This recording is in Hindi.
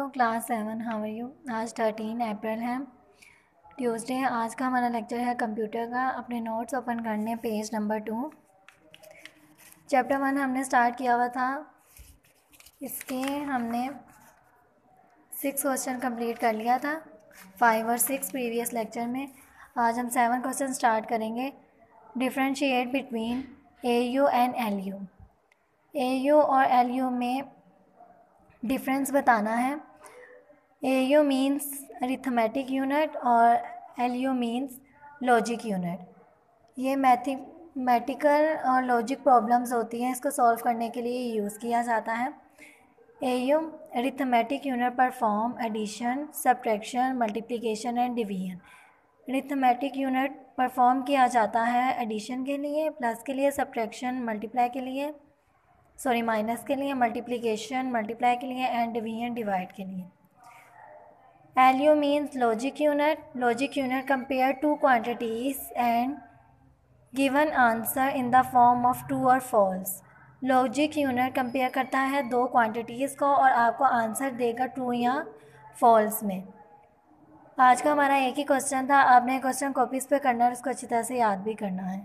वालेकुम class seven how are you आज थर्टीन अप्रैल है। ट्यूसडे आज का हमारा लेक्चर है कंप्यूटर का। अपने नोट्स ओपन करने page number two chapter one हमने स्टार्ट किया हुआ था। इसके हमने सिक्स क्वेश्चन कंप्लीट कर लिया था फाइव और सिक्स प्रीवियस लेक्चर में। आज हम सेवन क्वेश्चन स्टार्ट करेंगे। Differentiate between A U and L U A U और एल यू में डिफरेंस बताना है। A U means arithmetic unit और L U means logic unit ये मैथिमेटिकल और लॉजिक प्रॉब्लम्स होती हैं, इसको सॉल्व करने के लिए यूज़ किया जाता है। U arithmetic unit perform addition subtraction multiplication and division arithmetic unit perform किया जाता है एडिशन के लिए प्लस के लिए सब्ट्रैक्शन मल्टीप्लाई के लिए सॉरी माइनस के लिए मल्टीप्लिकेशन मल्टीप्लाई के लिए एंड डिवीज़न डिवाइड के लिए। L U means logic unit logic unit compare two quantities and given answer in the form of true और फॉल्स लॉजिक यूनिट कंपेयर करता है दो क्वांटिटीज़ को और आपको आंसर देगा ट्रू या फॉल्स में। आज का हमारा एक ही क्वेश्चन था। आपने क्वेश्चन कॉपीज़ पे करना है उसको अच्छी तरह से याद भी करना है।